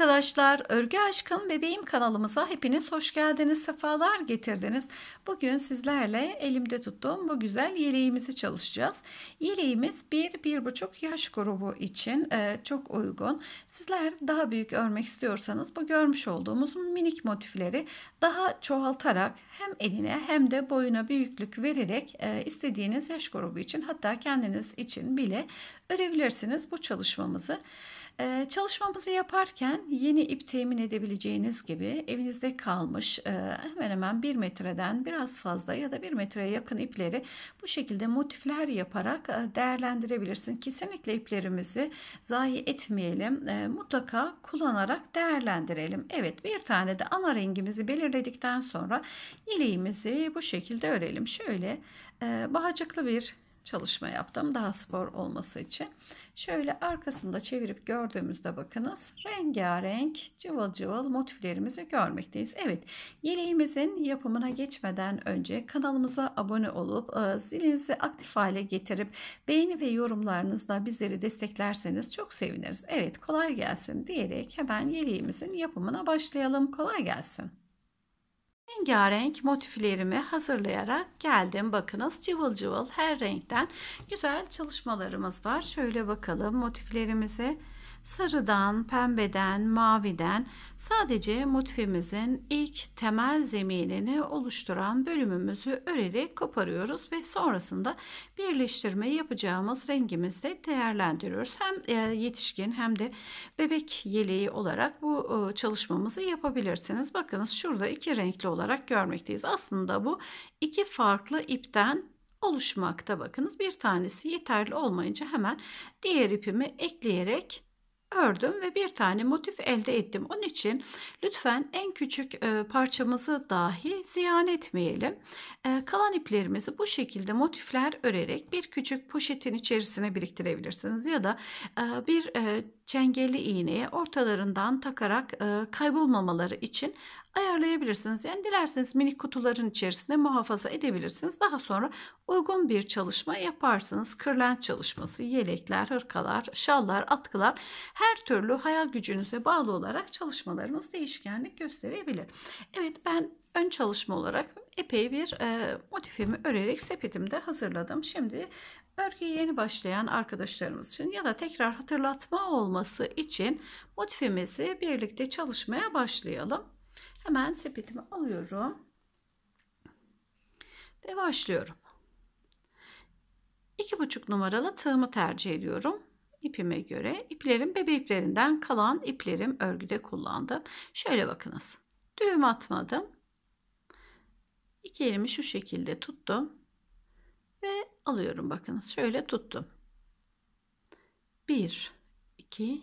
arkadaşlar, Örgü Aşkım Bebeğim kanalımıza hepiniz hoş geldiniz, sefalar getirdiniz. Bugün sizlerle elimde tuttuğum bu güzel yeleğimizi çalışacağız. Yeleğimiz 1-1,5 yaş grubu için e, çok uygun. Sizler daha büyük örmek istiyorsanız bu görmüş olduğumuz minik motifleri daha çoğaltarak hem eline hem de boyuna büyüklük vererek e, istediğiniz yaş grubu için hatta kendiniz için bile örebilirsiniz bu çalışmamızı. Ee, çalışmamızı yaparken yeni ip temin edebileceğiniz gibi evinizde kalmış e, hemen hemen bir metreden biraz fazla ya da bir metreye yakın ipleri bu şekilde motifler yaparak e, değerlendirebilirsin. Kesinlikle iplerimizi zayi etmeyelim. E, mutlaka kullanarak değerlendirelim. Evet bir tane de ana rengimizi belirledikten sonra ileğimizi bu şekilde örelim. Şöyle bağcıklı bir çalışma yaptım daha spor olması için. Şöyle arkasında çevirip gördüğümüzde bakınız rengarenk cıvıl cıvıl motiflerimizi görmekteyiz. Evet yeleğimizin yapımına geçmeden önce kanalımıza abone olup e, zilinizi aktif hale getirip beğeni ve yorumlarınızla bizleri desteklerseniz çok seviniriz. Evet kolay gelsin diyerek hemen yeleğimizin yapımına başlayalım. Kolay gelsin. Rengarenk motiflerimi hazırlayarak geldim. Bakınız cıvıl cıvıl her renkten güzel çalışmalarımız var. Şöyle bakalım motiflerimize sarıdan, pembeden, maviden sadece motifimizin ilk temel zeminini oluşturan bölümümüzü örerek koparıyoruz ve sonrasında birleştirme yapacağımız rengimizle değerlendiriyoruz. Hem e, yetişkin hem de bebek yeleği olarak bu e, çalışmamızı yapabilirsiniz. Bakınız şurada iki renkli olarak görmekteyiz. Aslında bu iki farklı ipten oluşmakta bakınız. Bir tanesi yeterli olmayınca hemen diğer ipimi ekleyerek ördüm ve bir tane motif elde ettim. Onun için lütfen en küçük e, parçamızı dahi ziyan etmeyelim. E, kalan iplerimizi bu şekilde motifler örerek bir küçük poşetin içerisine biriktirebilirsiniz ya da e, bir çengelli iğneye ortalarından takarak kaybolmamaları için ayarlayabilirsiniz. Yani dilerseniz minik kutuların içerisinde muhafaza edebilirsiniz. Daha sonra uygun bir çalışma yaparsınız. Kırlent çalışması, yelekler, hırkalar, şallar, atkılar her türlü hayal gücünüze bağlı olarak çalışmalarımız değişkenlik gösterebilir. Evet ben ön çalışma olarak epey bir e, motifimi örerek sepetimde hazırladım. Şimdi örgüye yeni başlayan arkadaşlarımız için ya da tekrar hatırlatma olması için motifimizi birlikte çalışmaya başlayalım. Hemen sepetimi alıyorum. Ve başlıyorum. 2,5 numaralı tığımı tercih ediyorum. İpime göre iplerim bebe iplerinden kalan iplerim örgüde kullandım. Şöyle bakınız. Düğüm atmadım. İki elimi şu şekilde tuttum. Alıyorum bakınız. Şöyle tuttum. 1, 2,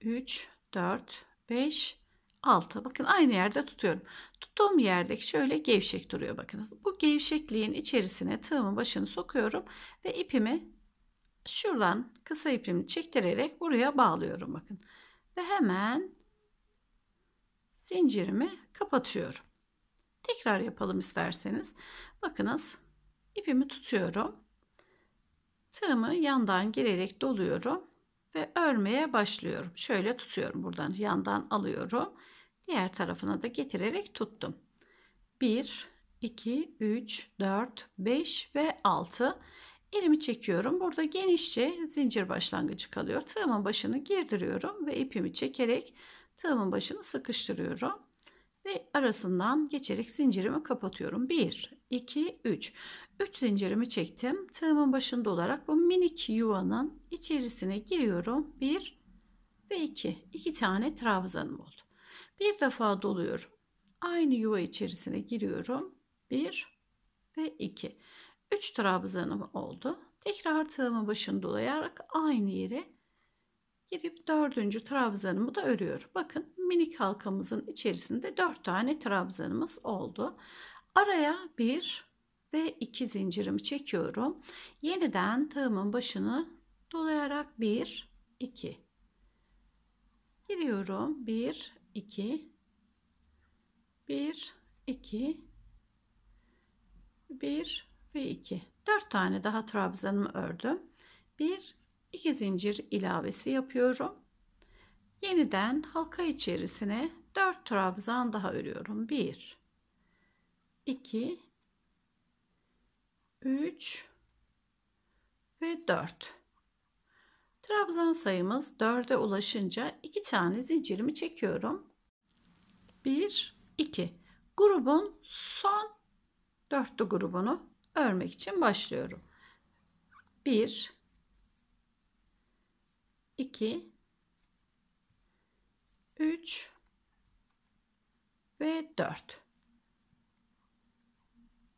3, 4, 5, 6. Bakın aynı yerde tutuyorum. Tuttuğum yerdeki şöyle gevşek duruyor bakınız. Bu gevşekliğin içerisine tığımın başını sokuyorum ve ipimi şuradan kısa ipimi çektirerek buraya bağlıyorum bakın. Ve hemen zincirimi kapatıyorum. Tekrar yapalım isterseniz. Bakınız ipimi tutuyorum. Tığımı yandan girerek doluyorum ve örmeye başlıyorum. Şöyle tutuyorum buradan yandan alıyorum Diğer tarafına da getirerek tuttum. 1, 2, 3, 4, 5 ve 6. Elimi çekiyorum. Burada genişçe zincir başlangıcı kalıyor. Tığımın başını girdiriyorum ve ipimi çekerek tığımın başını sıkıştırıyorum. Ve arasından geçerek zincirimi kapatıyorum. 1, 2, 3. 3 zincirimi çektim. Tığımın başında olarak bu minik yuvanın içerisine giriyorum. 1 ve 2. 2 tane trabzanım oldu. Bir defa doluyorum. Aynı yuva içerisine giriyorum. Bir ve iki. Üç trabzanım oldu. Tekrar tığımın başını dolayarak aynı yere girip dördüncü trabzanımı da örüyorum. Bakın minik halkamızın içerisinde dört tane trabzanımız oldu. Araya bir ve iki zincirimi çekiyorum. Yeniden tığımın başını dolayarak bir, iki. Giriyorum. Bir, 2 1 2 1 ve 2 4 tane daha trabzanımı ördüm. 1 2 zincir ilavesi yapıyorum. Yeniden halka içerisine 4 trabzan daha örüyorum. 1 2 3 ve 4. Trabzan sayımız 4'e ulaşınca 2 tane zincirimi çekiyorum. 1 2. Grubun son dörtlü grubunu örmek için başlıyorum. 1 2 3 ve 4.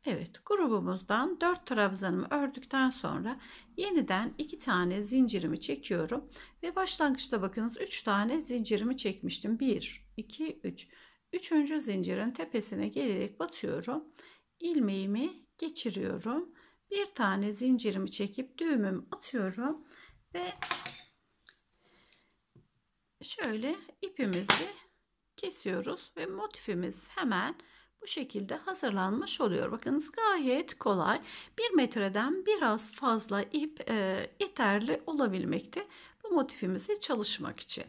Evet grubumuzdan 4 trabzanımı ördükten sonra yeniden 2 tane zincirimi çekiyorum. Ve başlangıçta bakınız 3 tane zincirimi çekmiştim. 1 2 3 3. zincirin tepesine gelerek batıyorum. İlmeğimi geçiriyorum. Bir tane zincirimi çekip düğümümü atıyorum. Ve şöyle ipimizi kesiyoruz ve motifimiz hemen bu şekilde hazırlanmış oluyor. Bakınız gayet kolay. Bir metreden biraz fazla ip e, yeterli olabilmekte bu motifimizi çalışmak için.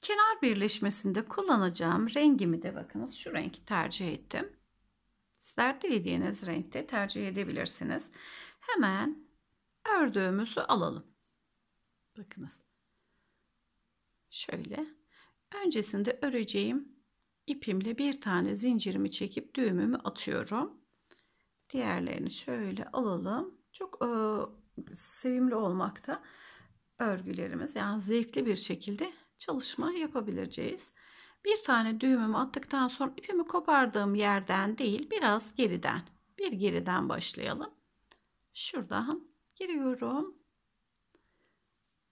Kenar birleşmesinde kullanacağım rengimi de bakınız şu renk tercih ettim. Sizler dilediğiniz renkte tercih edebilirsiniz. Hemen ördüğümüzü alalım. Bakınız. Şöyle. Öncesinde öreceğim ipimle bir tane zincirimi çekip düğümümü atıyorum. Diğerlerini şöyle alalım. Çok e, sevimli olmakta örgülerimiz. Yani zevkli bir şekilde çalışma yapabileceğiz. Bir tane düğümümü attıktan sonra ipimi kopardığım yerden değil biraz geriden. Bir geriden başlayalım. Şuradan giriyorum.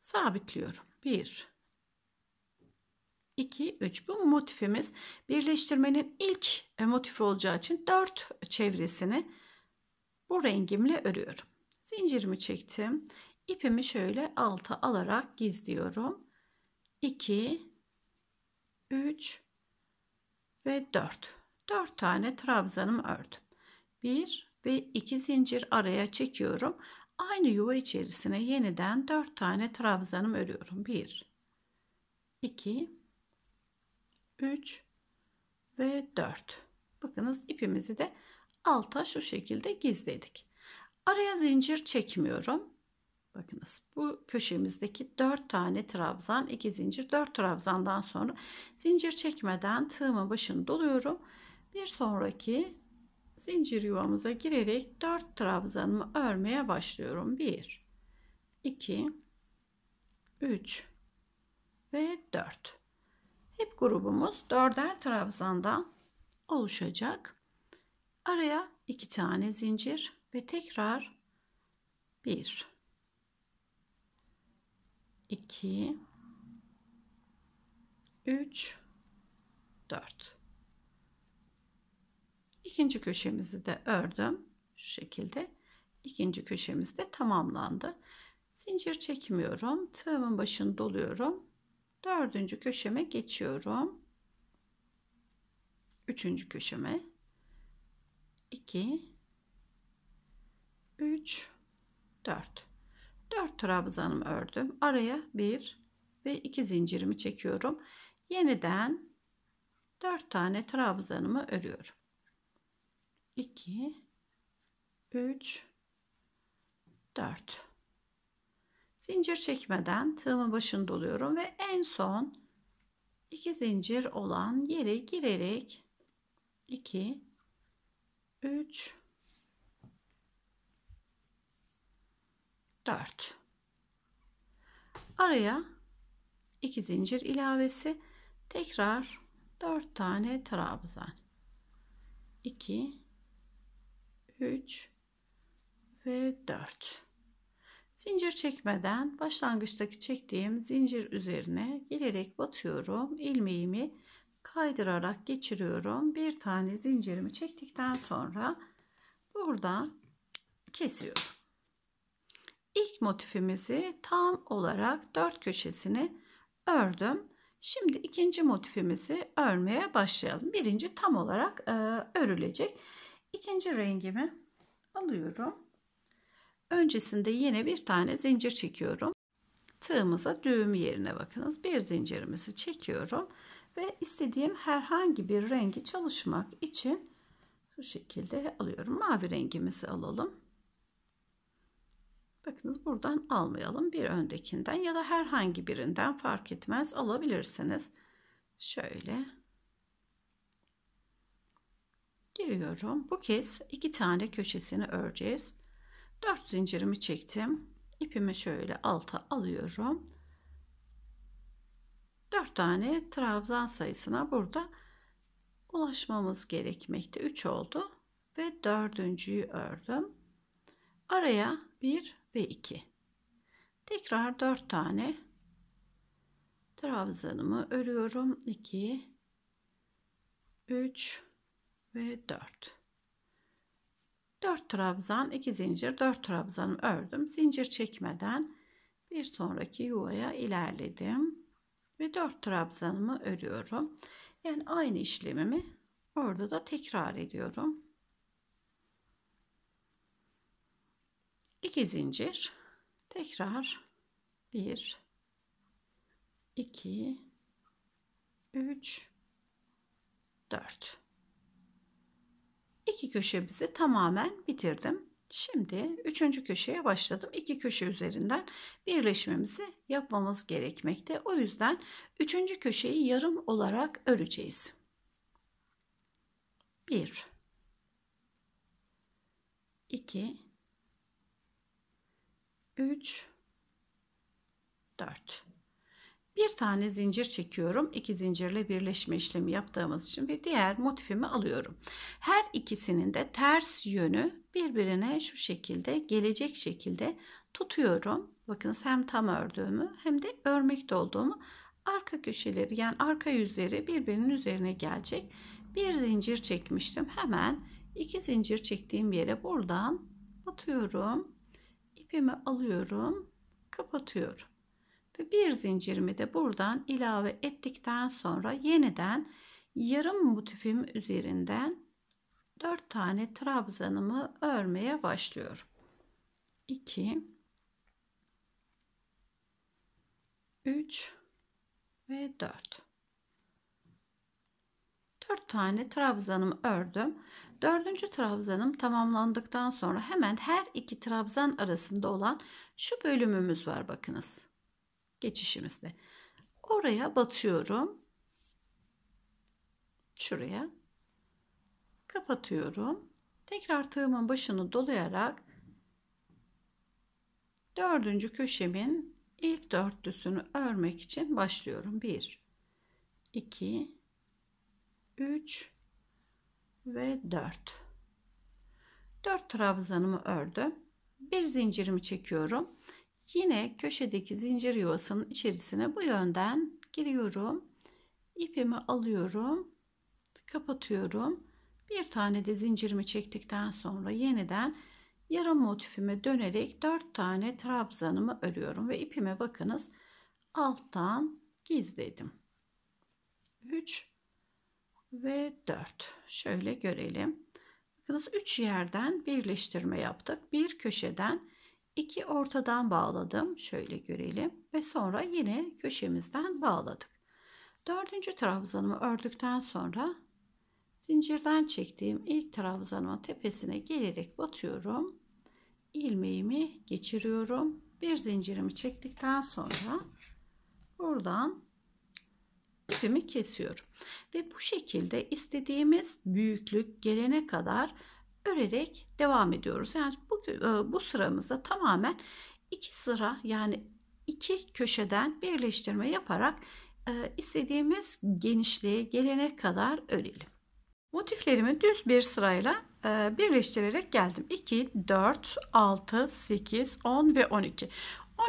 Sabitliyorum. 1 2 3 bu motifimiz birleştirmenin ilk motifi olacağı için 4 çevresini bu rengimle örüyorum. Zincirimi çektim. İpimi şöyle alta alarak gizliyorum. 2 3 ve 4. 4 tane trabzanımı ördüm. 1 ve 2 zincir araya çekiyorum. Aynı yuva içerisine yeniden 4 tane trabzanım örüyorum. 1 2 3 ve 4. Bakınız ipimizi de alta şu şekilde gizledik. Araya zincir çekmiyorum. Bakınız bu köşemizdeki 4 tane trabzan, 2 zincir, 4 trabzandan sonra zincir çekmeden tığımın başını doluyorum. Bir sonraki zincir yuvamıza girerek 4 trabzanımı örmeye başlıyorum. 1 2 3 ve 4. Hep grubumuz dörder trabzandan oluşacak. Araya 2 tane zincir ve tekrar 1 2 3 4 İkinci köşemizi de ördüm. Şu şekilde. İkinci köşemiz de tamamlandı. Zincir çekmiyorum. Tığımın başını doluyorum dördüncü köşeme geçiyorum. Üçüncü köşeme. 2 3 4 4 trabzanımı ördüm. Araya 1 ve 2 zincirimi çekiyorum. Yeniden 4 tane trabzanımı örüyorum. 2 3 4 Zincir çekmeden tığımın başını doluyorum ve en son 2 zincir olan yere girerek 2 3 4 araya 2 zincir ilavesi tekrar 4 tane trabzan. 2 3 ve 4 zincir çekmeden başlangıçtaki çektiğim zincir üzerine gelerek batıyorum ilmeğimi kaydırarak geçiriyorum bir tane zincirimi çektikten sonra buradan kesiyorum İlk motifimizi tam olarak dört köşesini ördüm. Şimdi ikinci motifimizi örmeye başlayalım. Birinci tam olarak e, örülecek. İkinci rengimi alıyorum. Öncesinde yine bir tane zincir çekiyorum. tığımıza düğüm yerine bakınız. Bir zincirimizi çekiyorum ve istediğim herhangi bir rengi çalışmak için bu şekilde alıyorum. Mavi rengimizi alalım. Bakınız buradan almayalım. Bir öndekinden ya da herhangi birinden fark etmez alabilirsiniz. Şöyle giriyorum. Bu kez iki tane köşesini öreceğiz. 4 zincirimi çektim. İpimi şöyle alta alıyorum. 4 tane trabzan sayısına burada ulaşmamız gerekmekte. 3 oldu ve dördüncüyü ördüm. Araya 1 ve 2. Tekrar 4 tane trabzanımı örüyorum. 2 3 ve 4. 4 trabzan, 2 zincir, 4 trabzan ördüm. Zincir çekmeden bir sonraki yuvaya ilerledim ve 4 trabzanımı örüyorum. Yani aynı işlemimi orada da tekrar ediyorum. 2 zincir, tekrar 1 2 3 4 iki köşemizi tamamen bitirdim. Şimdi üçüncü köşeye başladım. İki köşe üzerinden birleşmemizi yapmamız gerekmekte. O yüzden üçüncü köşeyi yarım olarak öreceğiz. Bir, iki, üç, dört. Bir tane zincir çekiyorum. İki zincirle birleşme işlemi yaptığımız için ve diğer motifimi alıyorum. Her ikisinin de ters yönü birbirine şu şekilde gelecek şekilde tutuyorum. Bakınız hem tam ördüğümü hem de örmekte olduğumu arka köşeleri yani arka yüzleri birbirinin üzerine gelecek. Bir zincir çekmiştim. Hemen iki zincir çektiğim yere buradan batıyorum. İpimi alıyorum. Kapatıyorum ve bir zincirimi de buradan ilave ettikten sonra yeniden yarım motifim üzerinden 4 tane trabzanımı örmeye başlıyorum. 2 3 ve 4 4 tane trabzanımı ördüm. Dördüncü trabzanım tamamlandıktan sonra hemen her iki trabzan arasında olan şu bölümümüz var bakınız geçişimizde. Oraya batıyorum. Şuraya. Kapatıyorum. Tekrar tığımın başını dolayarak dördüncü köşemin ilk dörtlüsünü örmek için başlıyorum. 1 2 3 ve 4 4 trabzanımı ördüm. Bir zincirimi çekiyorum. Yine köşedeki zincir yuvasının içerisine bu yönden giriyorum. İpimi alıyorum. Kapatıyorum. Bir tane de zincirimi çektikten sonra yeniden yarım motifime dönerek 4 tane trabzanımı örüyorum ve ipime bakınız alttan gizledim. 3 ve 4 şöyle görelim. Bakınız 3 yerden birleştirme yaptık. Bir köşeden iki ortadan bağladım. Şöyle görelim. Ve sonra yine köşemizden bağladık. Dördüncü trabzanımı ördükten sonra zincirden çektiğim ilk trabzanımın tepesine gelerek batıyorum. ilmeğimi geçiriyorum. Bir zincirimi çektikten sonra buradan ipimi kesiyorum. Ve bu şekilde istediğimiz büyüklük gelene kadar örerek devam ediyoruz. Yani bu, sıramızda tamamen iki sıra yani iki köşeden birleştirme yaparak istediğimiz genişliğe gelene kadar örelim. Motiflerimi düz bir sırayla birleştirerek geldim. 2, 4, 6, 8, 10 ve 12.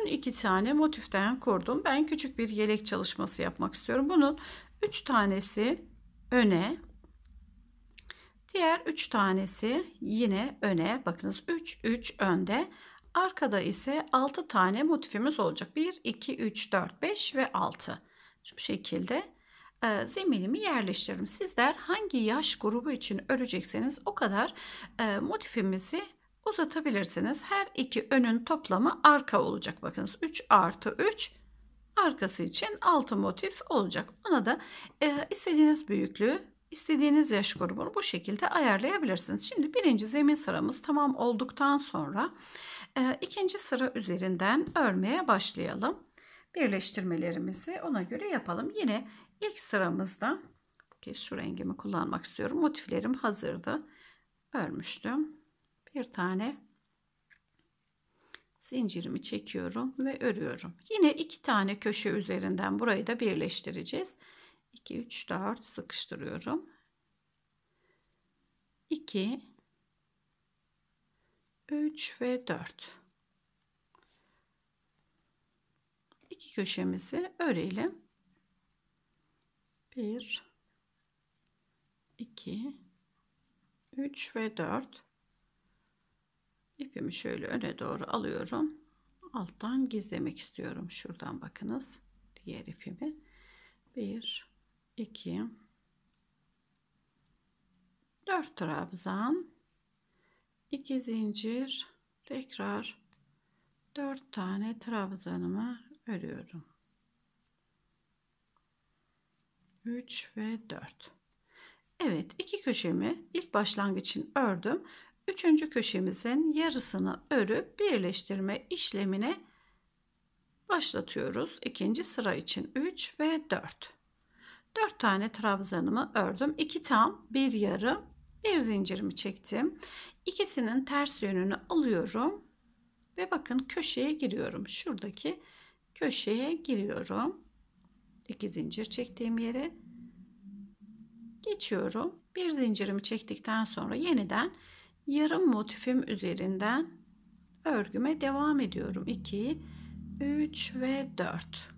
12 tane motiften kurdum. Ben küçük bir yelek çalışması yapmak istiyorum. Bunun 3 tanesi öne, Diğer 3 tanesi yine öne. Bakınız 3 3 önde. Arkada ise 6 tane motifimiz olacak. 1 2 3 4 5 ve 6. Şu şekilde e, zeminimi yerleştiririm. Sizler hangi yaş grubu için örecekseniz o kadar e, motifimizi uzatabilirsiniz. Her iki önün toplamı arka olacak. Bakınız 3 artı 3 arkası için 6 motif olacak. Ona da e, istediğiniz büyüklüğü, istediğiniz yaş grubunu bu şekilde ayarlayabilirsiniz. Şimdi birinci zemin sıramız tamam olduktan sonra e, ikinci sıra üzerinden örmeye başlayalım. Birleştirmelerimizi ona göre yapalım. Yine ilk sıramızda bu kez şu rengimi kullanmak istiyorum. Motiflerim hazırdı. Örmüştüm. Bir tane zincirimi çekiyorum ve örüyorum. Yine iki tane köşe üzerinden burayı da birleştireceğiz. 2 3 4 sıkıştırıyorum. 2 3 ve 4. İki köşemizi örelim. 1 2 3 ve 4 ipimi şöyle öne doğru alıyorum alttan gizlemek istiyorum şuradan bakınız diğer ipimi 1 2 4 trabzan 2 zincir tekrar 4 tane trabzanımı örüyorum 3 ve 4 Evet iki köşemi ilk başlangıç için ördüm. Üçüncü köşemizin yarısını örüp birleştirme işlemine başlatıyoruz. İkinci sıra için 3 ve 4. 4 tane trabzanımı ördüm. 2 tam, bir yarım, bir zincirimi çektim. İkisinin ters yönünü alıyorum ve bakın köşeye giriyorum. Şuradaki köşeye giriyorum. 2 zincir çektiğim yere geçiyorum. Bir zincirimi çektikten sonra yeniden yarım motifim üzerinden örgüme devam ediyorum. 2, 3 ve 4.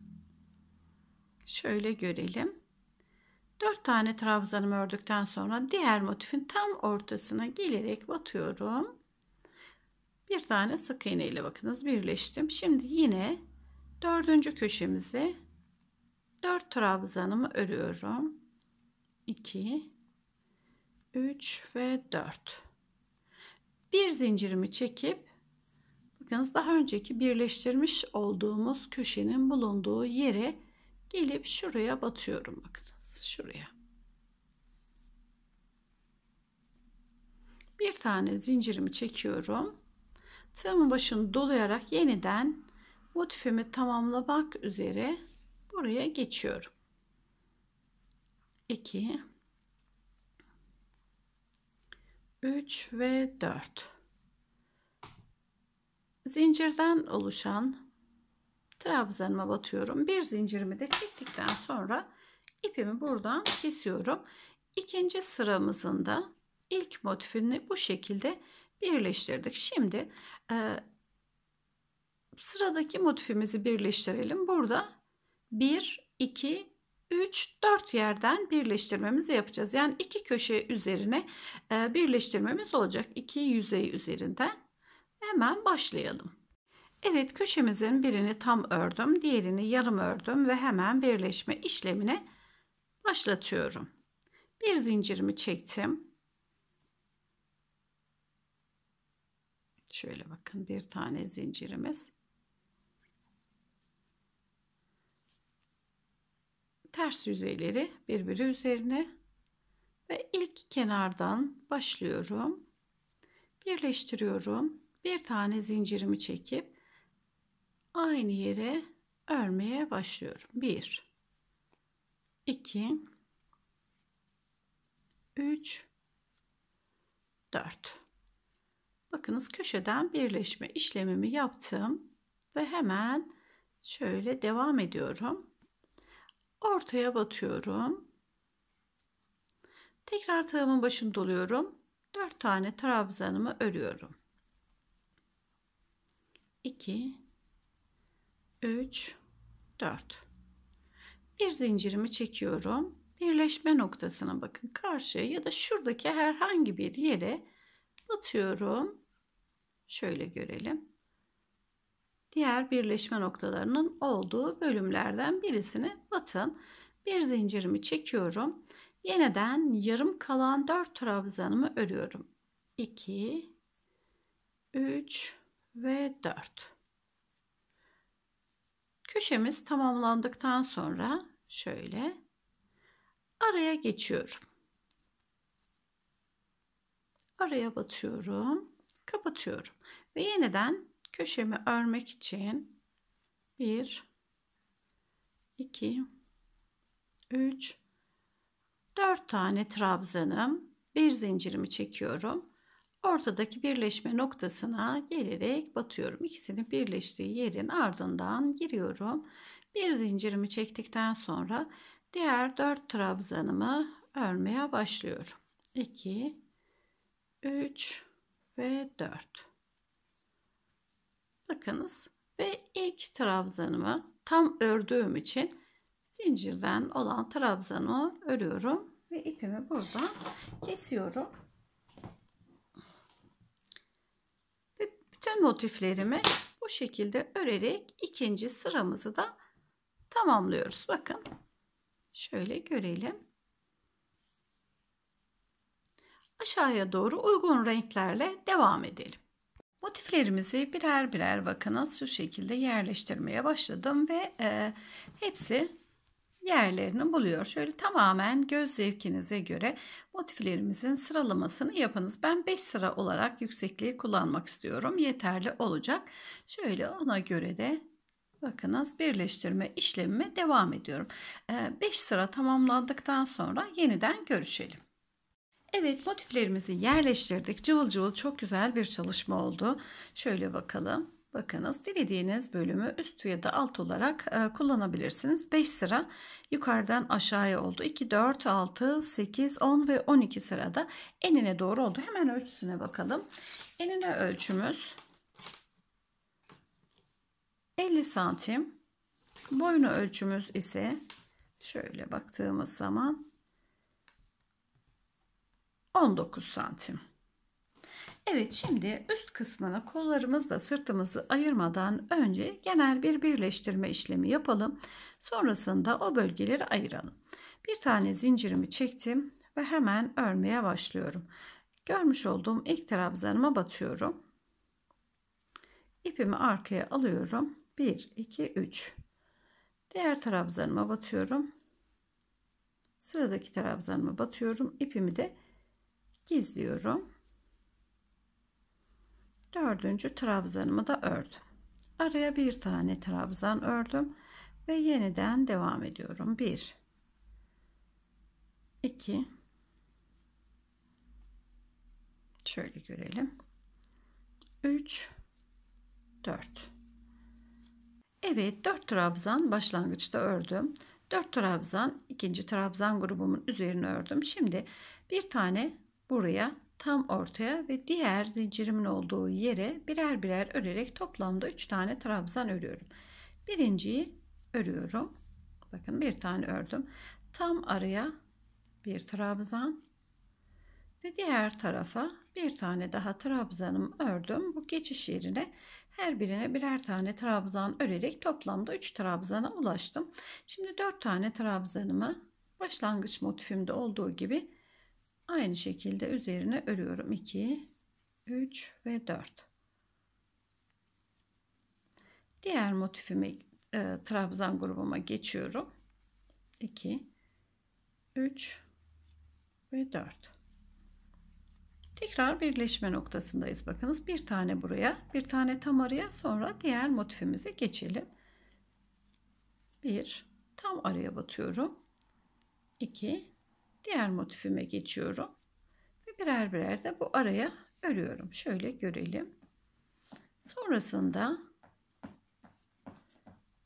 Şöyle görelim. 4 tane trabzanımı ördükten sonra diğer motifin tam ortasına gelerek batıyorum. Bir tane sık iğne ile bakınız birleştim. Şimdi yine dördüncü köşemizi 4 trabzanımı örüyorum. 2 3 ve 4 bir zincirimi çekip bakınız daha önceki birleştirmiş olduğumuz köşenin bulunduğu yere gelip şuraya batıyorum bakınız şuraya. Bir tane zincirimi çekiyorum. Tığımın başını dolayarak yeniden motifimi tamamlamak üzere buraya geçiyorum. 2 3 ve 4 zincirden oluşan trabzanıma batıyorum. Bir zincirimi de çektikten sonra ipimi buradan kesiyorum ikinci sıramızın da ilk motifini bu şekilde birleştirdik şimdi e, sıradaki motifimizi birleştirelim burada 1 2 3 4 yerden birleştirmemizi yapacağız. Yani iki köşe üzerine e, birleştirmemiz olacak. iki yüzey üzerinden. Hemen başlayalım. Evet köşemizin birini tam ördüm, diğerini yarım ördüm ve hemen birleşme işlemine başlatıyorum. Bir zincirimi çektim. Şöyle bakın bir tane zincirimiz. ters yüzeyleri birbiri üzerine ve ilk kenardan başlıyorum. Birleştiriyorum. Bir tane zincirimi çekip aynı yere örmeye başlıyorum. 1 2 3 4 Bakınız köşeden birleşme işlemimi yaptım ve hemen şöyle devam ediyorum. Ortaya batıyorum. Tekrar tığımın başını doluyorum. 4 tane trabzanımı örüyorum. 2 3 4 Bir zincirimi çekiyorum. Birleşme noktasına bakın karşıya ya da şuradaki herhangi bir yere batıyorum. Şöyle görelim diğer birleşme noktalarının olduğu bölümlerden birisine batın. Bir zincirimi çekiyorum. Yeniden yarım kalan 4 trabzanımı örüyorum. 2 3 ve 4. Köşemiz tamamlandıktan sonra şöyle araya geçiyorum. Araya batıyorum, kapatıyorum ve yeniden köşemi örmek için 1 2 3 4 tane trabzanım, bir zincirimi çekiyorum. Ortadaki birleşme noktasına gelerek batıyorum. İkisinin birleştiği yerin ardından giriyorum. Bir zincirimi çektikten sonra diğer 4 trabzanımı örmeye başlıyorum. 2 3 ve 4. Bakınız ve ilk trabzanımı tam ördüğüm için zincirden olan trabzanı örüyorum ve ipimi buradan kesiyorum. Ve bütün motiflerimi bu şekilde örerek ikinci sıramızı da tamamlıyoruz. Bakın şöyle görelim. Aşağıya doğru uygun renklerle devam edelim. Motiflerimizi birer birer bakınız şu şekilde yerleştirmeye başladım ve e, hepsi yerlerini buluyor. Şöyle tamamen göz zevkinize göre motiflerimizin sıralamasını yapınız. Ben 5 sıra olarak yüksekliği kullanmak istiyorum. Yeterli olacak. Şöyle ona göre de bakınız birleştirme işlemime devam ediyorum. 5 ee, sıra tamamlandıktan sonra yeniden görüşelim. Evet motiflerimizi yerleştirdik. Cıvıl cıvıl çok güzel bir çalışma oldu. Şöyle bakalım. Bakınız dilediğiniz bölümü üst ya da alt olarak e, kullanabilirsiniz. 5 sıra yukarıdan aşağıya oldu. 2, 4, 6, 8, 10 ve 12 sırada enine doğru oldu. Hemen ölçüsüne bakalım. Enine ölçümüz 50 santim. Boyunu ölçümüz ise şöyle baktığımız zaman 19 santim. Evet şimdi üst kısmına kollarımızla sırtımızı ayırmadan önce genel bir birleştirme işlemi yapalım. Sonrasında o bölgeleri ayıralım. Bir tane zincirimi çektim ve hemen örmeye başlıyorum. Görmüş olduğum ilk trabzanıma batıyorum. İpimi arkaya alıyorum. 1 2 3. Diğer trabzanıma batıyorum. Sıradaki trabzanıma batıyorum. İpimi de gizliyorum dördüncü trabzanımı da ördüm araya bir tane trabzan ördüm ve yeniden devam ediyorum 1 2 şöyle görelim 3 4 Evet 4 trabzan başlangıçta ördüm 4 trabzan ikinci trabzan grubumun üzerine ördüm şimdi bir tane buraya tam ortaya ve diğer zincirimin olduğu yere birer birer örerek toplamda 3 tane trabzan örüyorum. Birinciyi örüyorum. Bakın bir tane ördüm. Tam araya bir trabzan ve diğer tarafa bir tane daha trabzanım ördüm. Bu geçiş yerine her birine birer tane trabzan örerek toplamda 3 trabzana ulaştım. Şimdi 4 tane trabzanımı başlangıç motifimde olduğu gibi Aynı şekilde üzerine örüyorum. 2, 3 ve 4. Diğer motifimi e, trabzan grubuma geçiyorum. 2, 3 ve 4. Tekrar birleşme noktasındayız. Bakınız bir tane buraya, bir tane tam araya sonra diğer motifimize geçelim. 1 tam araya batıyorum. 2 diğer motifime geçiyorum. Ve birer birer de bu araya örüyorum. Şöyle görelim. Sonrasında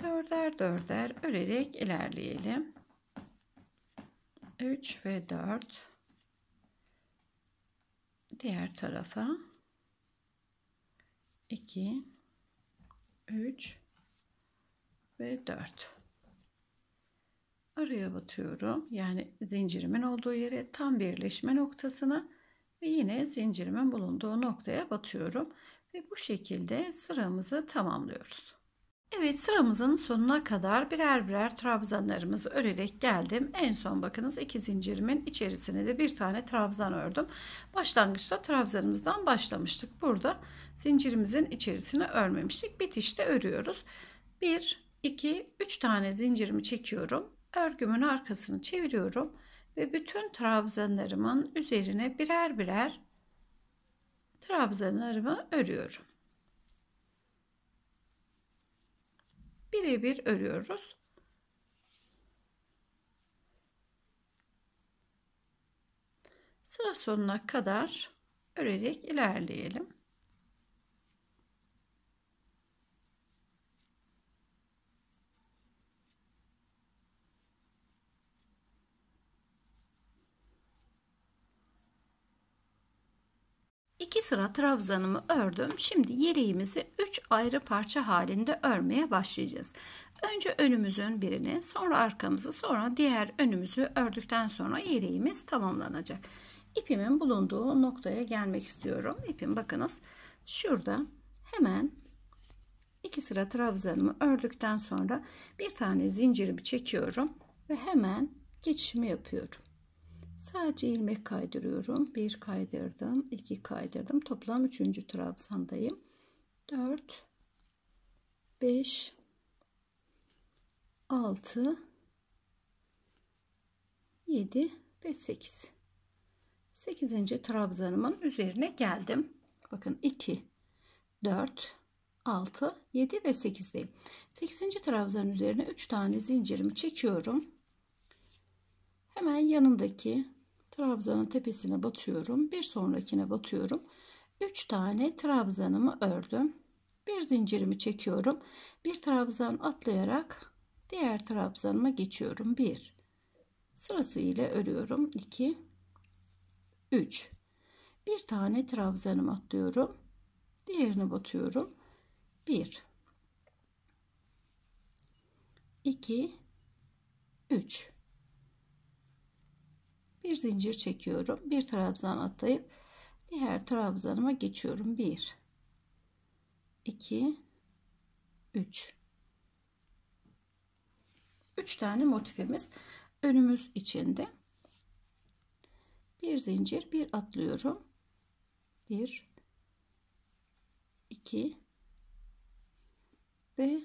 dörder dörder örerek ilerleyelim. 3 ve 4 diğer tarafa 2 3 ve 4 araya batıyorum. Yani zincirimin olduğu yere tam birleşme noktasına ve yine zincirimin bulunduğu noktaya batıyorum ve bu şekilde sıramızı tamamlıyoruz. Evet sıramızın sonuna kadar birer birer trabzanlarımızı örerek geldim. En son bakınız iki zincirimin içerisine de bir tane trabzan ördüm. Başlangıçta trabzanımızdan başlamıştık. Burada zincirimizin içerisine örmemiştik. Bitişte örüyoruz. 1, 2, 3 tane zincirimi çekiyorum. Örgümün arkasını çeviriyorum. Ve bütün trabzanlarımın üzerine birer birer trabzanlarımı örüyorum. Birebir örüyoruz. Sıra sonuna kadar örerek ilerleyelim. İki sıra trabzanımı ördüm. Şimdi yeleğimizi 3 ayrı parça halinde örmeye başlayacağız. Önce önümüzün birini, sonra arkamızı, sonra diğer önümüzü ördükten sonra yeleğimiz tamamlanacak. İpimin bulunduğu noktaya gelmek istiyorum. İpim bakınız şurada hemen iki sıra trabzanımı ördükten sonra bir tane zincirimi çekiyorum ve hemen geçişimi yapıyorum. Sadece ilmek kaydırıyorum. Bir kaydırdım, iki kaydırdım. Toplam üçüncü trabzandayım. Dört, beş, altı, yedi ve sekiz. Sekizinci trabzanımın üzerine geldim. Bakın iki, dört, altı, yedi ve sekizdeyim. Sekizinci trabzanın üzerine üç tane zincirimi çekiyorum. Hemen yanındaki trabzanın tepesine batıyorum. Bir sonrakine batıyorum. 3 tane trabzanımı ördüm. Bir zincirimi çekiyorum. Bir trabzan atlayarak diğer trabzanıma geçiyorum. 1 sırasıyla örüyorum. 2 3 bir tane trabzanımı atlıyorum. Diğerini batıyorum. 1 2 3 bir zincir çekiyorum. Bir trabzan atlayıp diğer trabzanıma geçiyorum. 1 2 3 3 tane motifimiz önümüz içinde. Bir zincir bir atlıyorum. 1 2 ve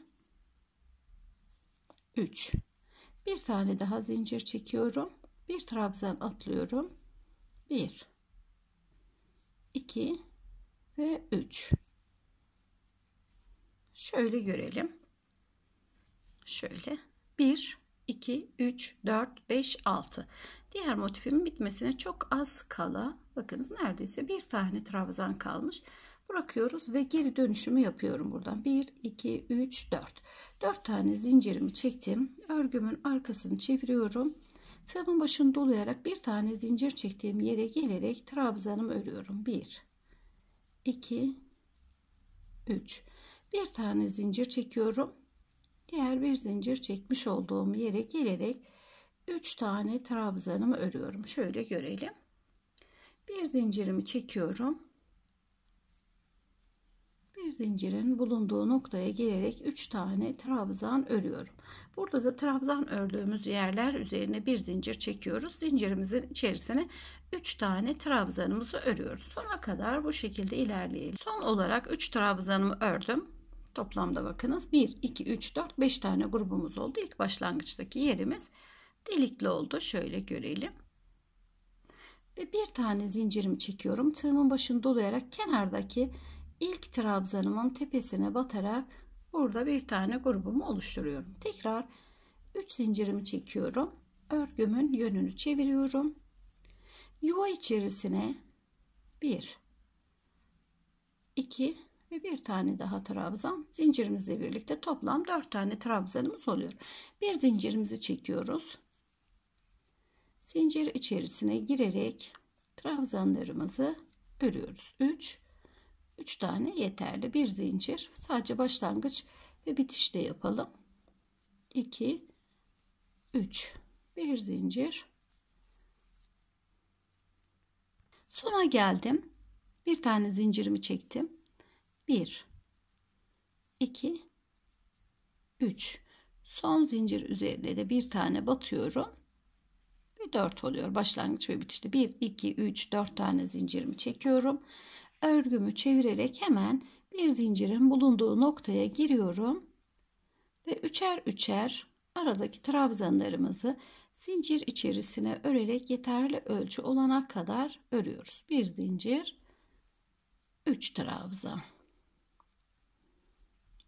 3 bir tane daha zincir çekiyorum bir trabzan atlıyorum. 1 2 ve 3 şöyle görelim. Şöyle. 1 2 3 4 5 6 diğer motifimin bitmesine çok az kala. Bakınız neredeyse bir tane trabzan kalmış. Bırakıyoruz ve geri dönüşümü yapıyorum buradan. 1 2 3 4 4 tane zincirimi çektim. Örgümün arkasını çeviriyorum Tığımın başını dolayarak bir tane zincir çektiğim yere gelerek trabzanımı örüyorum. 1 2 3 bir tane zincir çekiyorum. Diğer bir zincir çekmiş olduğum yere gelerek 3 tane trabzanımı örüyorum. Şöyle görelim. Bir zincirimi çekiyorum bir zincirin bulunduğu noktaya gelerek 3 tane trabzan örüyorum. Burada da trabzan ördüğümüz yerler üzerine bir zincir çekiyoruz. Zincirimizin içerisine 3 tane trabzanımızı örüyoruz. Sona kadar bu şekilde ilerleyelim. Son olarak 3 trabzanımı ördüm. Toplamda bakınız 1, 2, 3, 4, 5 tane grubumuz oldu. İlk başlangıçtaki yerimiz delikli oldu. Şöyle görelim. Ve bir tane zincirimi çekiyorum. Tığımın başını dolayarak kenardaki ilk trabzanımın tepesine batarak burada bir tane grubumu oluşturuyorum. Tekrar 3 zincirimi çekiyorum. Örgümün yönünü çeviriyorum. Yuva içerisine 1 2 ve bir tane daha trabzan zincirimizle birlikte toplam 4 tane trabzanımız oluyor. Bir zincirimizi çekiyoruz. Zincir içerisine girerek trabzanlarımızı örüyoruz. 3 3 tane yeterli. Bir zincir. Sadece başlangıç ve bitişte yapalım. 2 3 bir zincir. Sona geldim. Bir tane zincirimi çektim. 1 2 3 son zincir üzerine de bir tane batıyorum ve 4 oluyor başlangıç ve bitişte 1 2 3 4 tane zincirimi çekiyorum örgümü çevirerek hemen bir zincirin bulunduğu noktaya giriyorum ve üçer üçer aradaki trabzanlarımızı zincir içerisine örerek yeterli ölçü olana kadar örüyoruz. Bir zincir, 3 trabzan.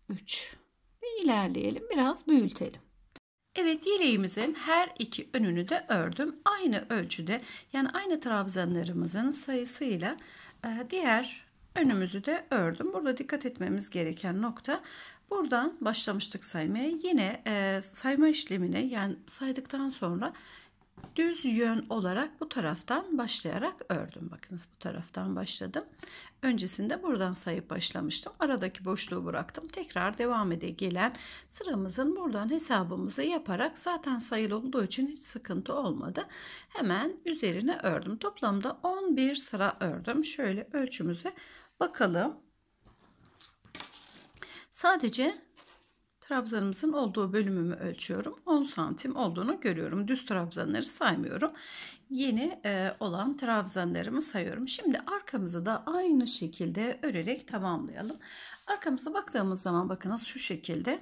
3 ve ilerleyelim biraz büyütelim. Evet yeleğimizin her iki önünü de ördüm. Aynı ölçüde yani aynı trabzanlarımızın sayısıyla diğer önümüzü de ördüm. Burada dikkat etmemiz gereken nokta buradan başlamıştık saymaya. Yine e, sayma işlemini yani saydıktan sonra düz yön olarak bu taraftan başlayarak ördüm. Bakınız bu taraftan başladım. Öncesinde buradan sayıp başlamıştım. Aradaki boşluğu bıraktım. Tekrar devam ede gelen sıramızın buradan hesabımızı yaparak zaten sayılı olduğu için hiç sıkıntı olmadı. Hemen üzerine ördüm. Toplamda 11 sıra ördüm. Şöyle ölçümüze bakalım. Sadece trabzanımızın olduğu bölümümü ölçüyorum. 10 santim olduğunu görüyorum. Düz trabzanları saymıyorum. Yeni e, olan trabzanlarımı sayıyorum. Şimdi arkamızı da aynı şekilde örerek tamamlayalım. Arkamıza baktığımız zaman bakınız şu şekilde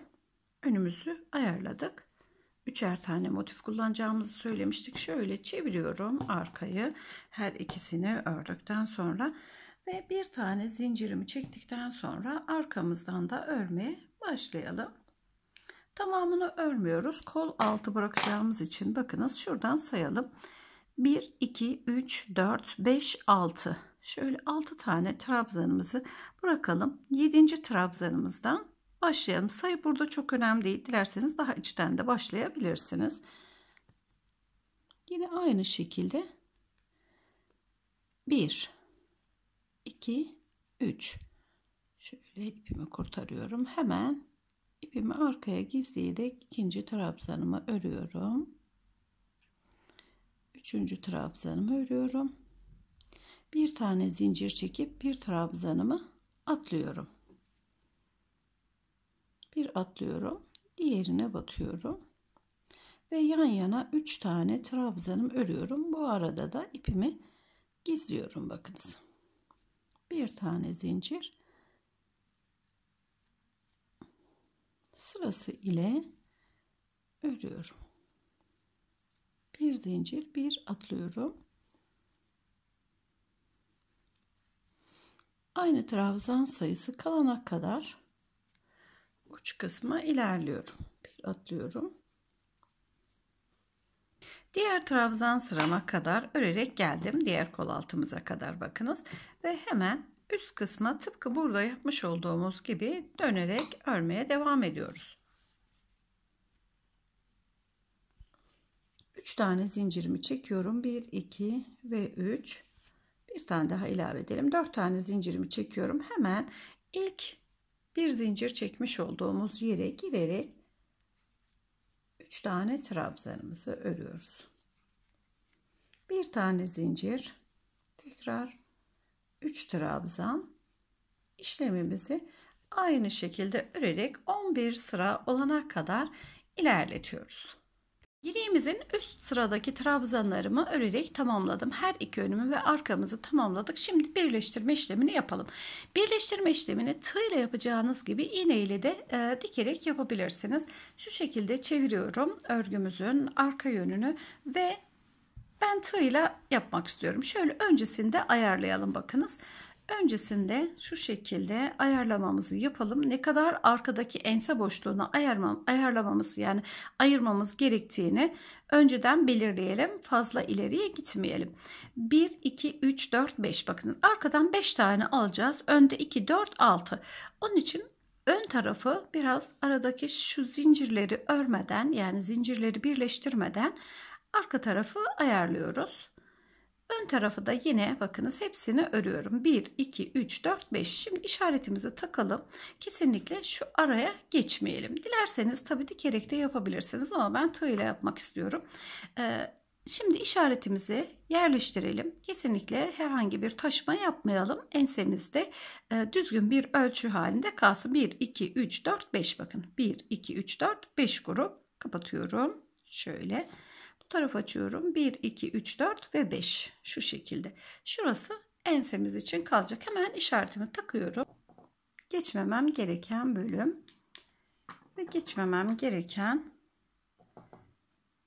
önümüzü ayarladık. Üçer tane motif kullanacağımızı söylemiştik. Şöyle çeviriyorum arkayı. Her ikisini ördükten sonra ve bir tane zincirimi çektikten sonra arkamızdan da örmeye başlayalım. Tamamını örmüyoruz. Kol altı bırakacağımız için bakınız şuradan sayalım. 1, 2, 3, 4, 5, 6. Şöyle 6 tane trabzanımızı bırakalım. 7. trabzanımızdan başlayalım. Sayı burada çok önemli değil. Dilerseniz daha içten de başlayabilirsiniz. Yine aynı şekilde 1, 2, 3. Şöyle ipimi kurtarıyorum. Hemen ipimi arkaya gizleyerek ikinci trabzanımı örüyorum. Üçüncü trabzanımı örüyorum. Bir tane zincir çekip bir trabzanımı atlıyorum. Bir atlıyorum. Diğerine batıyorum. Ve yan yana üç tane trabzanım örüyorum. Bu arada da ipimi gizliyorum bakınız. Bir tane zincir sırası ile örüyorum. Bir zincir, bir atlıyorum. Aynı trabzan sayısı kalana kadar uç kısma ilerliyorum. Bir atlıyorum. Diğer trabzan sırama kadar örerek geldim. Diğer kol altımıza kadar bakınız. Ve hemen üst kısma tıpkı burada yapmış olduğumuz gibi dönerek örmeye devam ediyoruz. 3 tane zincirimi çekiyorum. 1, 2 ve 3. Bir tane daha ilave edelim. 4 tane zincirimi çekiyorum. Hemen ilk bir zincir çekmiş olduğumuz yere girerek 3 tane trabzanımızı örüyoruz. Bir tane zincir, tekrar 3 trabzan işlemimizi aynı şekilde örerek 11 sıra olana kadar ilerletiyoruz. Yeleğimizin üst sıradaki trabzanlarımı örerek tamamladım. Her iki önümü ve arkamızı tamamladık. Şimdi birleştirme işlemini yapalım. Birleştirme işlemini tığ ile yapacağınız gibi iğne ile de e, dikerek yapabilirsiniz. Şu şekilde çeviriyorum örgümüzün arka yönünü ve ben tığ ile yapmak istiyorum. Şöyle öncesinde ayarlayalım bakınız. Öncesinde şu şekilde ayarlamamızı yapalım. Ne kadar arkadaki ense boşluğunu ayarmam, ayarlamamız yani ayırmamız gerektiğini önceden belirleyelim. Fazla ileriye gitmeyelim. 1, 2, 3, 4, 5 bakın arkadan 5 tane alacağız. Önde 2, 4, 6. Onun için ön tarafı biraz aradaki şu zincirleri örmeden yani zincirleri birleştirmeden arka tarafı ayarlıyoruz. Ön tarafı da yine bakınız hepsini örüyorum. 1, 2, 3, 4, 5. Şimdi işaretimizi takalım. Kesinlikle şu araya geçmeyelim. Dilerseniz tabii dikerek de yapabilirsiniz ama ben tığ ile yapmak istiyorum. Ee, Şimdi işaretimizi yerleştirelim. Kesinlikle herhangi bir taşma yapmayalım. Ensemizde e, düzgün bir ölçü halinde kalsın. 1, 2, 3, 4, 5 bakın. 1, 2, 3, 4, 5 grup. Kapatıyorum. Şöyle. Taraf açıyorum. 1, 2, 3, 4 ve 5. Şu şekilde. Şurası ensemiz için kalacak. Hemen işaretimi takıyorum. Geçmemem gereken bölüm ve geçmemem gereken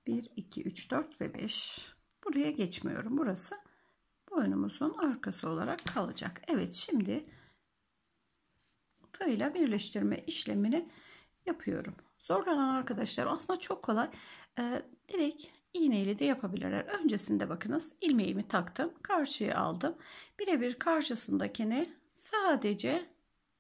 1, 2, 3, 4 ve 5. Buraya geçmiyorum. Burası boynumuzun arkası olarak kalacak. Evet şimdi tığla birleştirme işlemini yapıyorum. Zorlanan arkadaşlar aslında çok kolay. Ee, direkt iğneyle de yapabilirler. Öncesinde bakınız ilmeğimi taktım. Karşıya aldım. Birebir karşısındakini sadece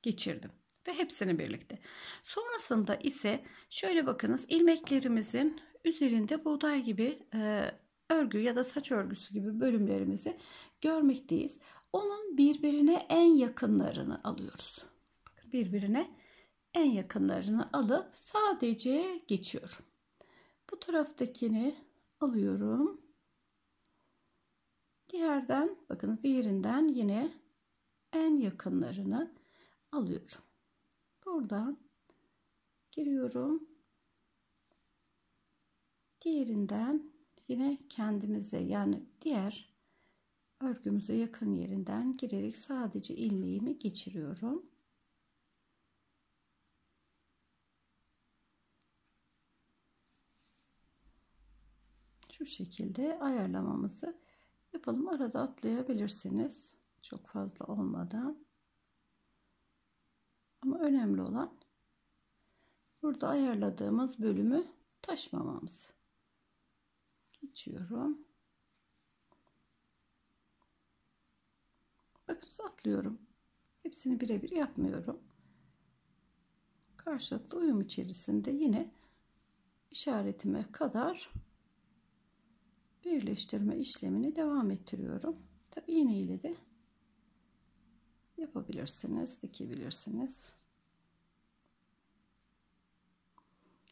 geçirdim. Ve hepsini birlikte. Sonrasında ise şöyle bakınız ilmeklerimizin üzerinde buğday gibi e, örgü ya da saç örgüsü gibi bölümlerimizi görmekteyiz. Onun birbirine en yakınlarını alıyoruz. Bakın birbirine en yakınlarını alıp sadece geçiyorum. Bu taraftakini alıyorum. Diğerden bakın diğerinden yine en yakınlarını alıyorum. Buradan giriyorum. Diğerinden yine kendimize yani diğer örgümüze yakın yerinden girerek sadece ilmeğimi geçiriyorum. Şu şekilde ayarlamamızı yapalım. Arada atlayabilirsiniz. Çok fazla olmadan. Ama önemli olan burada ayarladığımız bölümü taşmamamız geçiyorum. Bakınız atlıyorum. Hepsini birebir yapmıyorum. Karşılıklı uyum içerisinde yine işaretime kadar birleştirme işlemini devam ettiriyorum. Tabi iğne ile de yapabilirsiniz, dikebilirsiniz.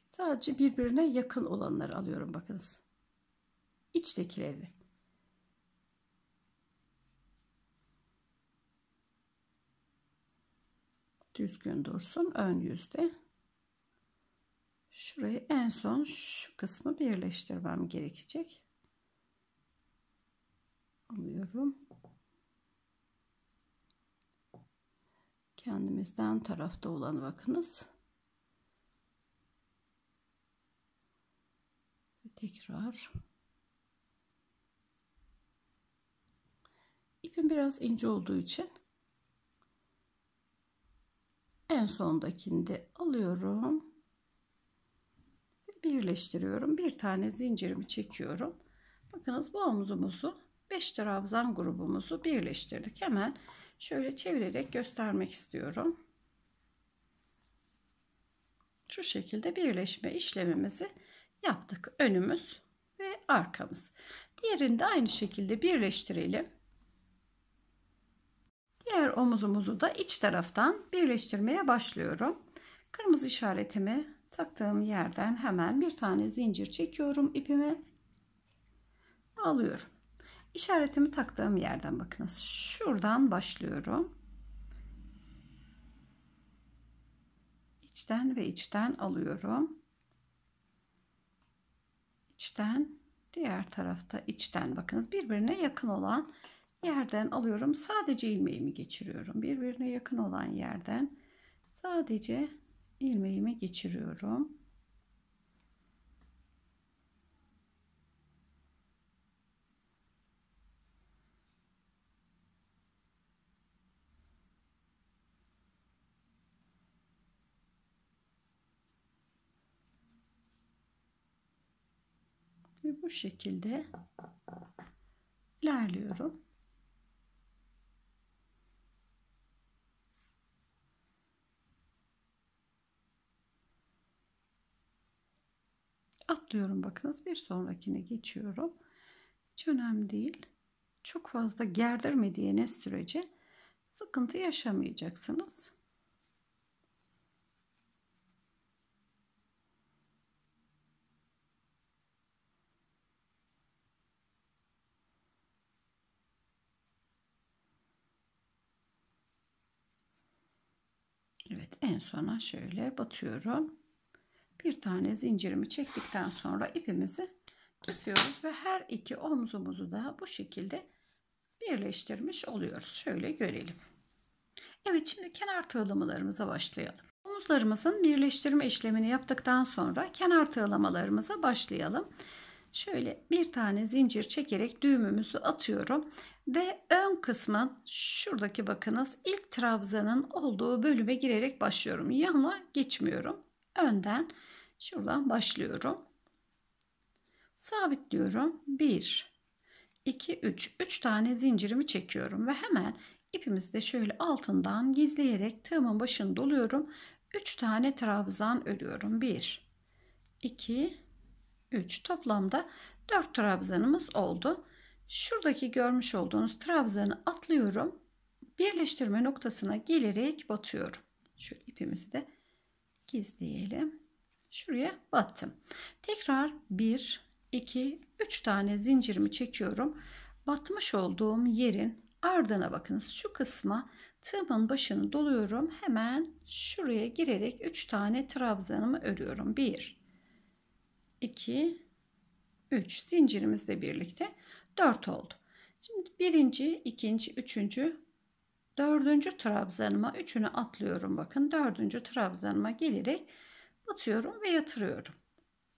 Sadece birbirine yakın olanları alıyorum bakınız içtekileri. Düzgün dursun ön yüzde. Şurayı en son şu kısmı birleştirmem gerekecek. Alıyorum. Kendimizden tarafta olanı bakınız. Ve tekrar İpim biraz ince olduğu için en sondakini de alıyorum. Birleştiriyorum. Bir tane zincirimi çekiyorum. Bakınız bu omuzumuzu 5 trabzan grubumuzu birleştirdik. Hemen şöyle çevirerek göstermek istiyorum. Şu şekilde birleşme işlemimizi yaptık. Önümüz ve arkamız. Diğerini de aynı şekilde birleştirelim. Diğer omuzumuzu da iç taraftan birleştirmeye başlıyorum. Kırmızı işaretimi taktığım yerden hemen bir tane zincir çekiyorum ipimi alıyorum. İşaretimi taktığım yerden bakınız şuradan başlıyorum. İçten ve içten alıyorum. İçten diğer tarafta içten bakınız birbirine yakın olan yerden alıyorum. Sadece ilmeğimi geçiriyorum. Birbirine yakın olan yerden sadece ilmeğimi geçiriyorum. Ve bu şekilde ilerliyorum. atlıyorum bakınız. Bir sonrakine geçiyorum. Hiç önemli değil. Çok fazla gerdirmediğiniz sürece sıkıntı yaşamayacaksınız Evet en sona şöyle batıyorum. Bir tane zincirimi çektikten sonra ipimizi kesiyoruz ve her iki omzumuzu da bu şekilde birleştirmiş oluyoruz. Şöyle görelim. Evet şimdi kenar tığlamalarımıza başlayalım. Omuzlarımızın birleştirme işlemini yaptıktan sonra kenar tığlamalarımıza başlayalım. Şöyle bir tane zincir çekerek düğümümüzü atıyorum ve ön kısmın şuradaki bakınız ilk trabzanın olduğu bölüme girerek başlıyorum. Yana geçmiyorum. Önden şuradan başlıyorum. Sabitliyorum. 1 2 3 3 tane zincirimi çekiyorum ve hemen ipimizi de şöyle altından gizleyerek tığımın başını doluyorum. 3 tane trabzan örüyorum. 1 2 3 toplamda 4 trabzanımız oldu. Şuradaki görmüş olduğunuz trabzanı atlıyorum. Birleştirme noktasına gelerek batıyorum. Şöyle ipimizi de gizleyelim. Şuraya battım. Tekrar 1 2 3 tane zincirimi çekiyorum. Batmış olduğum yerin ardına bakınız şu kısma tığımın başını doluyorum. Hemen şuraya girerek 3 tane trabzanımı örüyorum. 1 2 3 zincirimizle birlikte 4 oldu. Şimdi birinci, ikinci, üçüncü, dördüncü trabzanıma üçünü atlıyorum. Bakın dördüncü trabzanıma gelerek batıyorum ve yatırıyorum.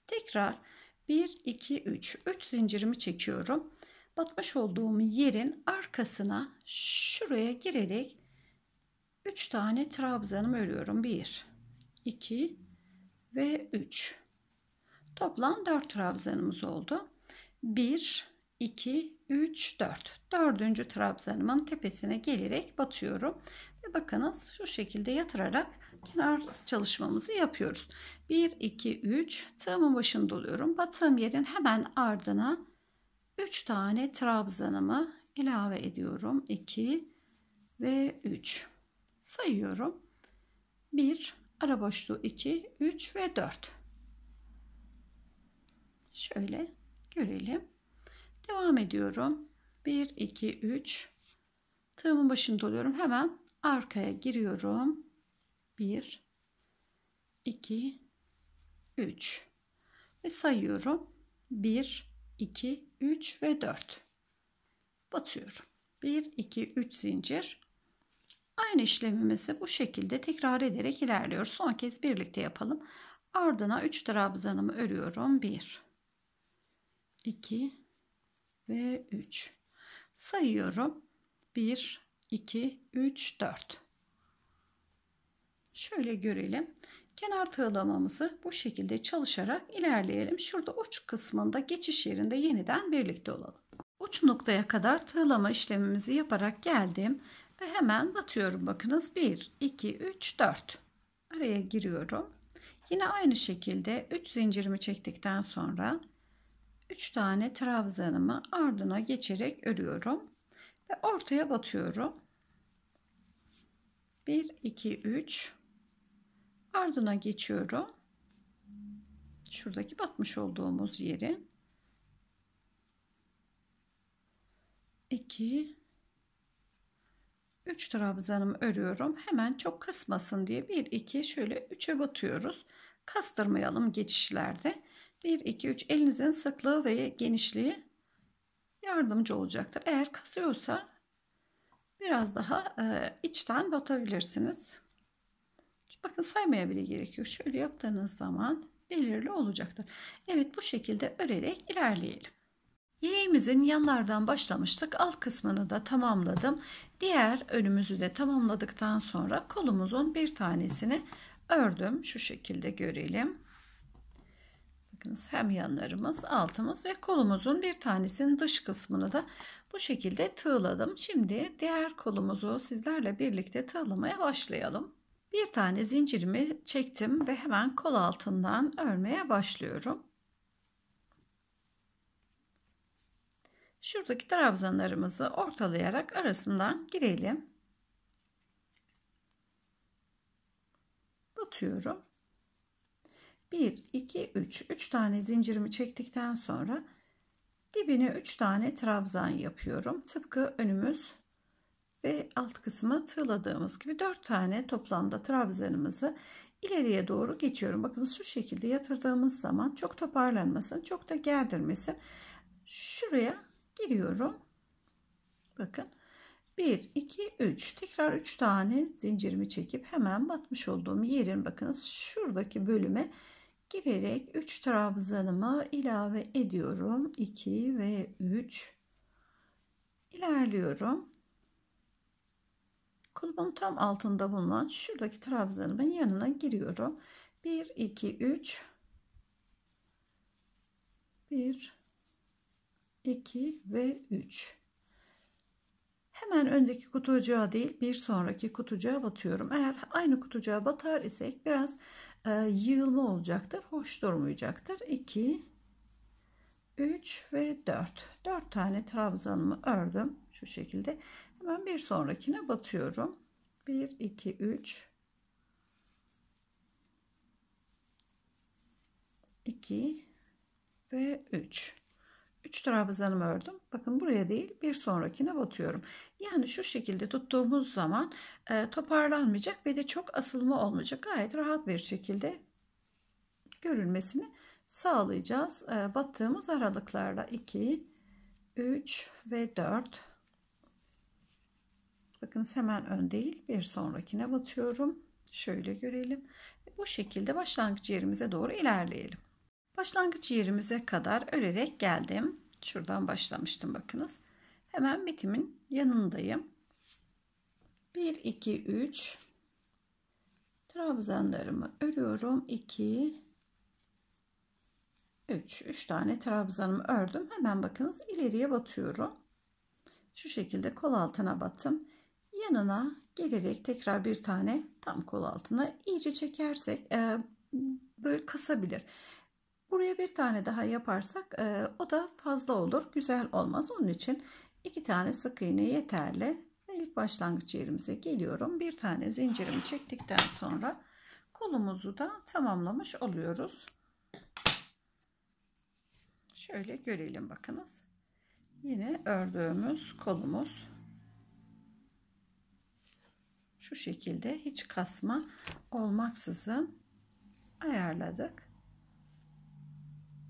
Tekrar 1, 2, 3. 3 zincirimi çekiyorum. Batmış olduğum yerin arkasına şuraya girerek 3 tane trabzanımı örüyorum. 1, 2 ve 3. Toplam 4 trabzanımız oldu. 1, 2, 3, 4. Dördüncü trabzanımın tepesine gelerek batıyorum. Ve bakınız şu şekilde yatırarak kenar çalışmamızı yapıyoruz. 1, 2, 3 tığımın başını doluyorum. Battığım yerin hemen ardına 3 tane trabzanımı ilave ediyorum. 2 ve 3 sayıyorum. 1 ara boşluğu 2 3 ve 4 şöyle görelim. Devam ediyorum. 1 2 3 tığımın başını doluyorum. Hemen arkaya giriyorum. 1 2 3 ve sayıyorum. 1 2 3 ve 4 batıyorum. 1 2 3 zincir. Aynı işlemimizi bu şekilde tekrar ederek ilerliyoruz. Son kez birlikte yapalım. Ardına 3 trabzanımı örüyorum. 1 2 ve 3 sayıyorum. 1 2 3 4 şöyle görelim. Kenar tığlamamızı bu şekilde çalışarak ilerleyelim. Şurada uç kısmında geçiş yerinde yeniden birlikte olalım. Uç noktaya kadar tığlama işlemimizi yaparak geldim ve hemen batıyorum. Bakınız 1 2 3 4 araya giriyorum. Yine aynı şekilde 3 zincirimi çektikten sonra 3 tane trabzanımı ardına geçerek örüyorum ve ortaya batıyorum. 1 2 3 ardına geçiyorum. Şuradaki batmış olduğumuz yeri 2 3 trabzanımı örüyorum. Hemen çok kasmasın diye 1 2 şöyle 3'e batıyoruz. Kastırmayalım geçişlerde. 1, 2, 3 elinizin sıklığı ve genişliği yardımcı olacaktır. Eğer kasıyorsa biraz daha e, içten batabilirsiniz. Bakın saymaya bile gerekiyor. Şöyle yaptığınız zaman belirli olacaktır. Evet bu şekilde örerek ilerleyelim. Yeleğimizin yanlardan başlamıştık. Alt kısmını da tamamladım. Diğer önümüzü de tamamladıktan sonra kolumuzun bir tanesini ördüm. Şu şekilde görelim. Bakınız hem yanlarımız, altımız ve kolumuzun bir tanesinin dış kısmını da bu şekilde tığladım. Şimdi diğer kolumuzu sizlerle birlikte tığlamaya başlayalım. Bir tane zincirimi çektim ve hemen kol altından örmeye başlıyorum. Şuradaki trabzanlarımızı ortalayarak arasından girelim. Batıyorum. 1, 2, 3. 3 tane zincirimi çektikten sonra dibine 3 tane trabzan yapıyorum. Tıpkı önümüz ve alt kısmı tığladığımız gibi 4 tane toplamda trabzanımızı ileriye doğru geçiyorum. Bakın şu şekilde yatırdığımız zaman çok toparlanmasın, çok da gerdirmesin. Şuraya giriyorum. Bakın 1, 2, 3. Tekrar 3 tane zincirimi çekip hemen batmış olduğum yerin bakınız şuradaki bölüme girerek 3 trabzanımı ilave ediyorum. 2 ve 3 ilerliyorum. Kulumun tam altında bulunan şuradaki trabzanımın yanına giriyorum. 1 2 3 1 2 ve 3 hemen öndeki kutucuğa değil bir sonraki kutucuğa batıyorum eğer aynı kutucuğa batar isek biraz e, yığılma olacaktır hoş durmayacaktır. 2 3 ve 4 4 tane trabzanımı ördüm şu şekilde. Hemen bir sonrakine batıyorum. 1 2 3 2 ve 3 3 trabzanımı ördüm. Bakın buraya değil bir sonrakine batıyorum. Yani şu şekilde tuttuğumuz zaman e, toparlanmayacak ve de çok asılma olmayacak. Gayet rahat bir şekilde görülmesini sağlayacağız. E, battığımız aralıklarla 2, 3 ve 4. Bakın hemen ön değil bir sonrakine batıyorum. Şöyle görelim. Bu şekilde başlangıç yerimize doğru ilerleyelim. Başlangıç yerimize kadar örerek geldim. Şuradan başlamıştım bakınız. Hemen bitimin yanındayım. 1 2 3 trabzanlarımı örüyorum. 2 3 3 tane trabzanımı ördüm. Hemen bakınız ileriye batıyorum. Şu şekilde kol altına battım. Yanına gelerek tekrar bir tane tam kol altına iyice çekersek e, böyle kasabilir. Buraya bir tane daha yaparsak e, o da fazla olur. Güzel olmaz. Onun için iki tane sık iğne yeterli. İlk başlangıç yerimize geliyorum. Bir tane zincirimi çektikten sonra kolumuzu da tamamlamış oluyoruz. Şöyle görelim bakınız. Yine ördüğümüz kolumuz şu şekilde hiç kasma olmaksızın ayarladık.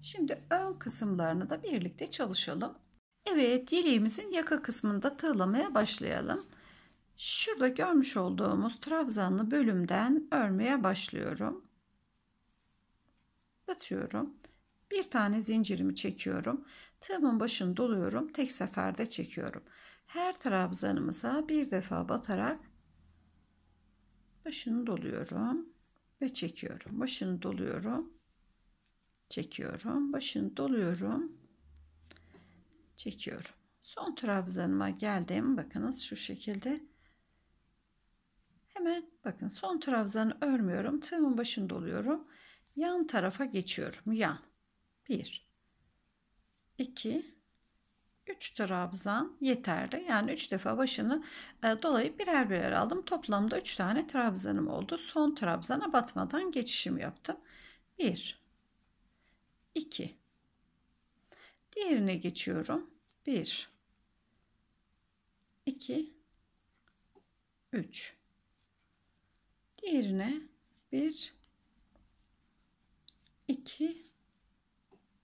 Şimdi ön kısımlarını da birlikte çalışalım. Evet yeleğimizin yaka kısmında tığlamaya başlayalım. Şurada görmüş olduğumuz trabzanlı bölümden örmeye başlıyorum. Batıyorum. Bir tane zincirimi çekiyorum. Tığımın başını doluyorum. Tek seferde çekiyorum. Her trabzanımıza bir defa batarak başını doluyorum ve çekiyorum. Başını doluyorum çekiyorum. Başını doluyorum. Çekiyorum. Son trabzanıma geldim. Bakınız şu şekilde. Hemen bakın son trabzanı örmüyorum. Tığımın başını doluyorum. Yan tarafa geçiyorum. Yan. 1 2 3 trabzan yeterli. Yani 3 defa başını e, dolayıp birer birer aldım. Toplamda 3 tane trabzanım oldu. Son trabzana batmadan geçişim yaptım. 1 2 diğerine geçiyorum 1 2 3 diğerine 1 2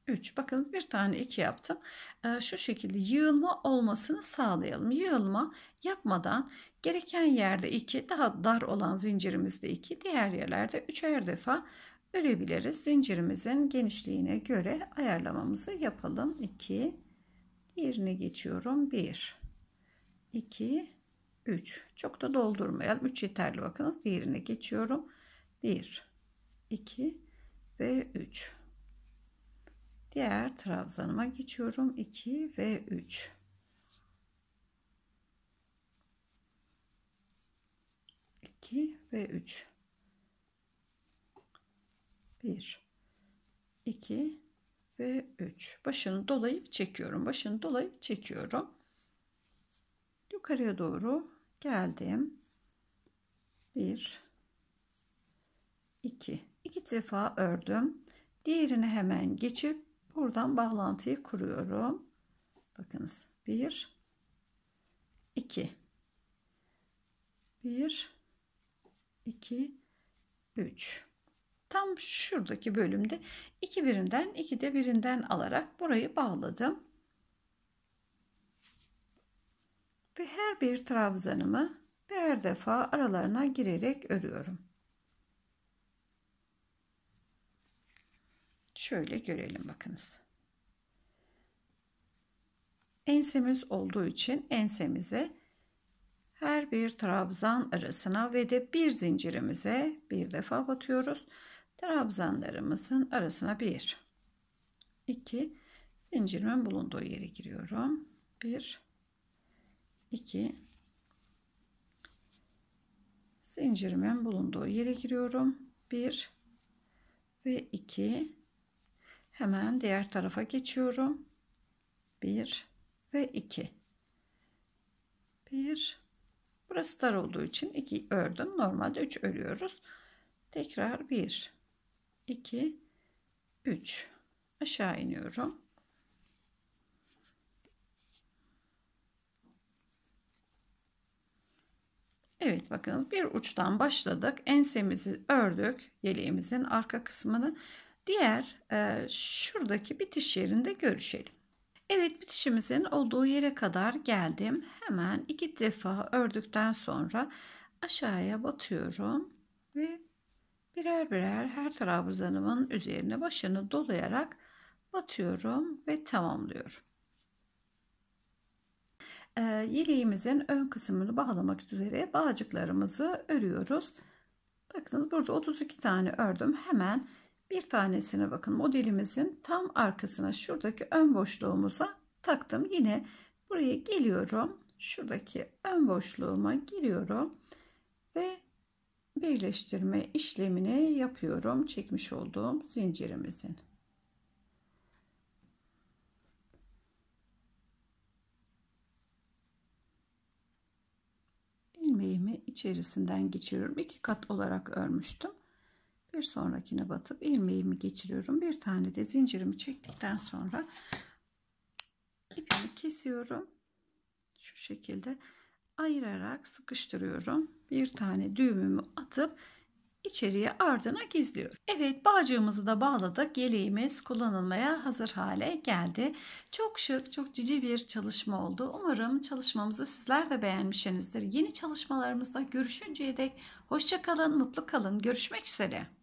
3 bakın bir tane 2 yaptım. Ee, şu şekilde yığılma olmasını sağlayalım. Yığılma yapmadan gereken yerde 2 daha dar olan zincirimizde 2 diğer yerlerde 3'er defa örebiliriz. Zincirimizin genişliğine göre ayarlamamızı yapalım. 2 diğerine geçiyorum. 1 2 3 çok da doldurmayalım. 3 yeterli bakınız. Diğerine geçiyorum. 1 2 ve 3 diğer trabzanıma geçiyorum. 2 ve 3 2 ve 3 1 2 ve 3 başını dolayıp çekiyorum. Başını dolayıp çekiyorum. Yukarıya doğru geldim. 1 2 iki defa ördüm. Diğerini hemen geçip buradan bağlantıyı kuruyorum. Bakınız. 1 2 1 2 3 tam şuradaki bölümde iki birinden iki de birinden alarak burayı bağladım. Ve her bir trabzanımı birer defa aralarına girerek örüyorum. Şöyle görelim bakınız. Ensemiz olduğu için ensemize her bir trabzan arasına ve de bir zincirimize bir defa batıyoruz. Trabzanlarımızın arasına bir, iki zincirimin bulunduğu yere giriyorum. Bir, iki zincirimin bulunduğu yere giriyorum. Bir ve iki hemen diğer tarafa geçiyorum. Bir ve iki. Bir Burası dar olduğu için 2 ördüm. Normalde 3 örüyoruz. Tekrar 1, 2, 3. Aşağı iniyorum. Evet bakınız bir uçtan başladık. Ensemizi ördük. Yeleğimizin arka kısmını. Diğer e, şuradaki bitiş yerinde görüşelim. Evet bitişimizin olduğu yere kadar geldim. Hemen iki defa ördükten sonra aşağıya batıyorum ve birer birer her trabzanımın üzerine başını dolayarak batıyorum ve tamamlıyorum. Ee, yeleğimizin ön kısmını bağlamak üzere bağcıklarımızı örüyoruz. Bakınız burada 32 tane ördüm. Hemen bir tanesine bakın modelimizin tam arkasına şuradaki ön boşluğumuza taktım. Yine buraya geliyorum. Şuradaki ön boşluğuma giriyorum ve birleştirme işlemini yapıyorum. Çekmiş olduğum zincirimizin. ilmeğimi içerisinden geçiriyorum. iki kat olarak örmüştüm bir sonrakine batıp ilmeğimi geçiriyorum bir tane de zincirimi çektikten sonra ipimi kesiyorum şu şekilde ayırarak sıkıştırıyorum bir tane düğümümü atıp içeriye ardına gizliyorum. Evet bağcığımızı da bağladık. Yeleğimiz kullanılmaya hazır hale geldi. Çok şık, çok cici bir çalışma oldu. Umarım çalışmamızı sizler de beğenmişsinizdir. Yeni çalışmalarımızda görüşünceye dek hoşça kalın, mutlu kalın. Görüşmek üzere.